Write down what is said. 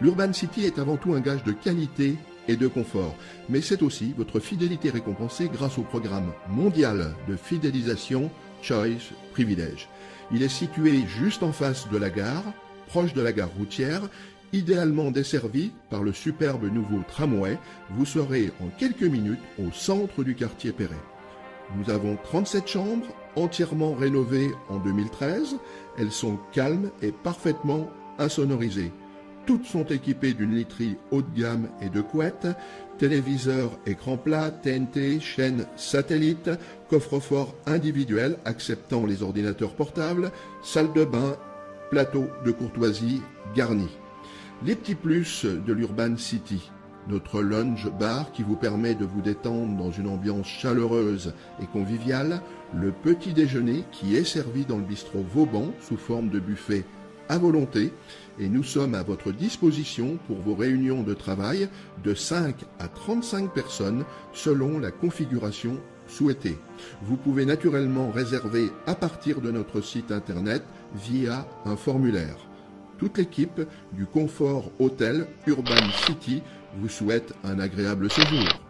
L'Urban City est avant tout un gage de qualité et de confort, mais c'est aussi votre fidélité récompensée grâce au programme mondial de fidélisation Choice Privilege. Il est situé juste en face de la gare, proche de la gare routière, idéalement desservi par le superbe nouveau tramway. Vous serez en quelques minutes au centre du quartier Perret. Nous avons 37 chambres entièrement rénovées en 2013. Elles sont calmes et parfaitement insonorisées. Toutes sont équipées d'une literie haut de gamme et de couettes, téléviseur écran plat, TNT, chaîne satellite, coffre-fort individuel acceptant les ordinateurs portables, salle de bain, plateau de courtoisie garni. Les petits plus de l'Urban City. Notre lounge bar qui vous permet de vous détendre dans une ambiance chaleureuse et conviviale, le petit déjeuner qui est servi dans le bistrot Vauban sous forme de buffet à volonté et nous sommes à votre disposition pour vos réunions de travail de 5 à 35 personnes selon la configuration souhaitée. Vous pouvez naturellement réserver à partir de notre site internet via un formulaire. Toute l'équipe du Confort Hôtel Urban City vous souhaite un agréable séjour.